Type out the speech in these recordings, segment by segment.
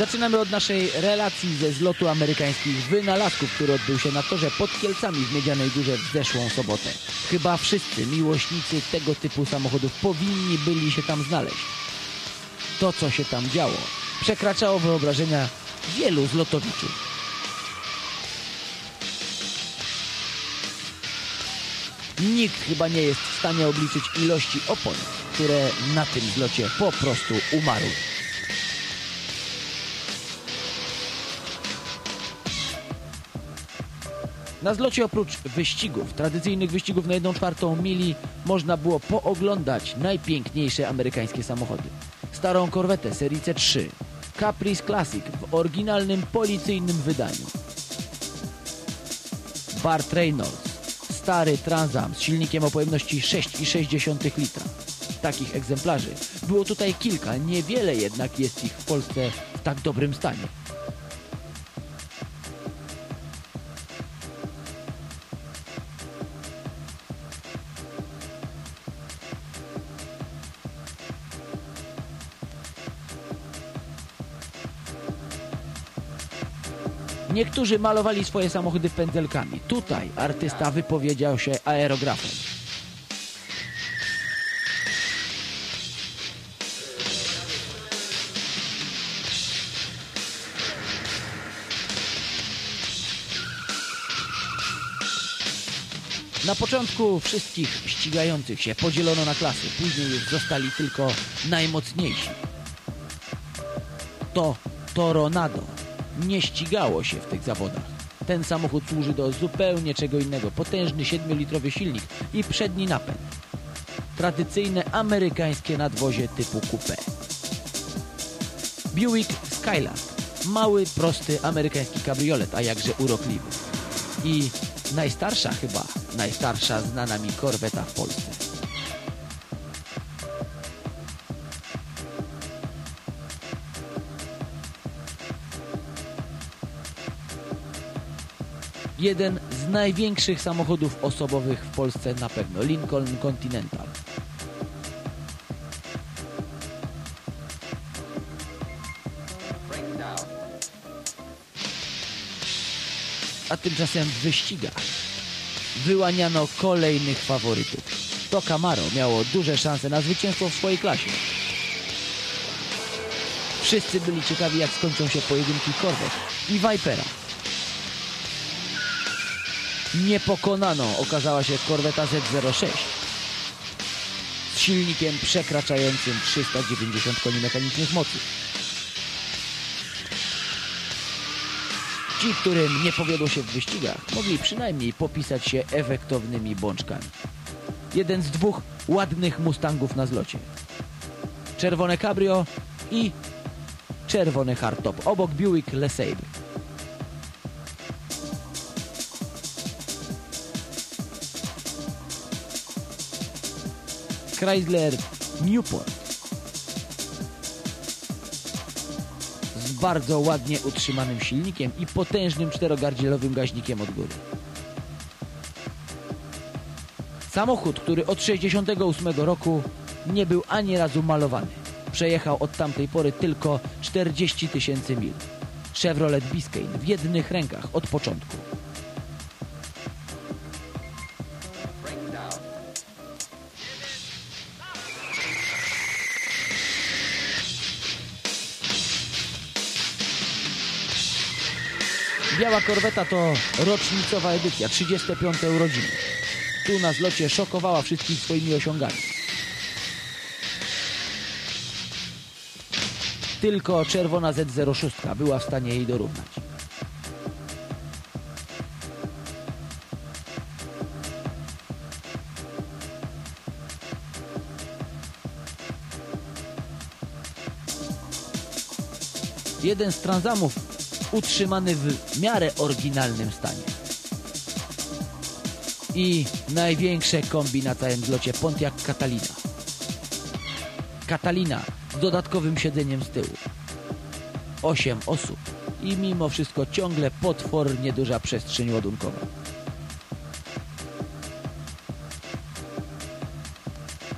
Zaczynamy od naszej relacji ze zlotu amerykańskich wynalazków, który odbył się na torze pod Kielcami w Miedzianej Górze w zeszłą sobotę. Chyba wszyscy miłośnicy tego typu samochodów powinni byli się tam znaleźć. To, co się tam działo, przekraczało wyobrażenia wielu zlotowiczów. Nikt chyba nie jest w stanie obliczyć ilości opon, które na tym zlocie po prostu umarły. Na zlocie oprócz wyścigów, tradycyjnych wyścigów na 1 czwartą mili, można było pooglądać najpiękniejsze amerykańskie samochody. Starą korwetę serii C3, Caprice Classic w oryginalnym policyjnym wydaniu. Bart Reynolds, stary Transam z silnikiem o pojemności 6,6 litra. Takich egzemplarzy było tutaj kilka, niewiele jednak jest ich w Polsce w tak dobrym stanie. Niektórzy malowali swoje samochody pędzelkami. Tutaj artysta wypowiedział się aerografem. Na początku wszystkich ścigających się podzielono na klasy, później już zostali tylko najmocniejsi. To Toronado nie ścigało się w tych zawodach. Ten samochód służy do zupełnie czego innego. Potężny 7-litrowy silnik i przedni napęd. Tradycyjne amerykańskie nadwozie typu coupé. Buick Skylark. Mały, prosty amerykański kabriolet, a jakże urokliwy. I najstarsza chyba, najstarsza znana mi korweta w Polsce. Jeden z największych samochodów osobowych w Polsce na pewno, Lincoln Continental. A tymczasem w wyścigach wyłaniano kolejnych faworytów. To Camaro miało duże szanse na zwycięstwo w swojej klasie. Wszyscy byli ciekawi, jak skończą się pojedynki Corvette i Vipera. Niepokonaną okazała się korweta Z06 z silnikiem przekraczającym 390 koni mechanicznych mocy. Ci, którym nie powiodło się w wyścigach, mogli przynajmniej popisać się efektownymi bączkami. Jeden z dwóch ładnych Mustangów na zlocie. Czerwone Cabrio i czerwony hardtop. Obok Buick LeSabre. Chrysler Newport z bardzo ładnie utrzymanym silnikiem i potężnym czterogardzielowym gaźnikiem od góry. Samochód, który od 68 roku nie był ani razu malowany. Przejechał od tamtej pory tylko 40 tysięcy mil. Chevrolet Biscayne w jednych rękach od początku. Biała korweta to rocznicowa edycja, 35. urodziny. Tu na zlocie szokowała wszystkich swoimi osiągami. Tylko czerwona Z06 była w stanie jej dorównać. Jeden z transamów utrzymany w miarę oryginalnym stanie. I największe kombi na całym zlocie Pontiac Catalina. Catalina z dodatkowym siedzeniem z tyłu. Osiem osób i mimo wszystko ciągle potwornie duża przestrzeń ładunkowa.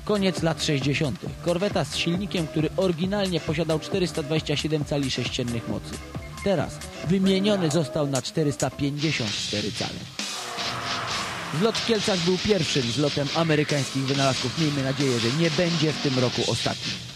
Koniec lat 60. Korweta z silnikiem, który oryginalnie posiadał 427 cali sześciennych mocy. Teraz wymieniony został na 454 cale. Zlot w Kielcach był pierwszym zlotem amerykańskich wynalazków. Miejmy nadzieję, że nie będzie w tym roku ostatnim.